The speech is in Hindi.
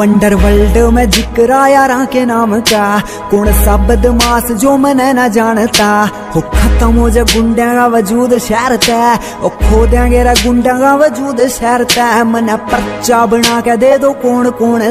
अंडरवर्ल्ड में जिक्रा यारा के नाम का कौन सा बदमाश जो मैंने न जानता? हो खत्म हो जा गुंडा का वजूद शहर तय ओ खो देंगे गुंडा का वजूद शहर तय मैंने पर्चा बना के दे दो कौन कौन